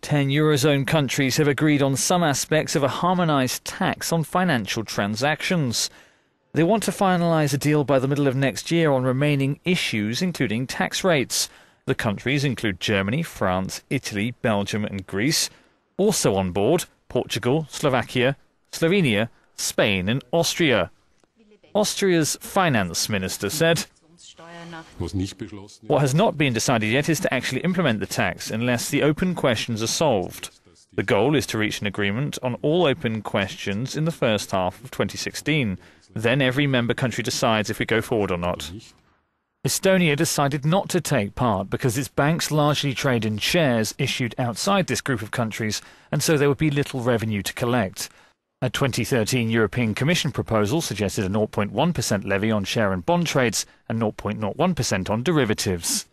Ten Eurozone countries have agreed on some aspects of a harmonised tax on financial transactions. They want to finalise a deal by the middle of next year on remaining issues, including tax rates. The countries include Germany, France, Italy, Belgium, and Greece. Also on board, Portugal, Slovakia, Slovenia, Spain, and Austria. Austria's finance minister said, what has not been decided yet is to actually implement the tax unless the open questions are solved. The goal is to reach an agreement on all open questions in the first half of 2016. Then every member country decides if we go forward or not. Estonia decided not to take part because its banks largely trade in shares issued outside this group of countries, and so there would be little revenue to collect. A 2013 European Commission proposal suggested a 0.1% levy on share and bond trades and 0.01% on derivatives.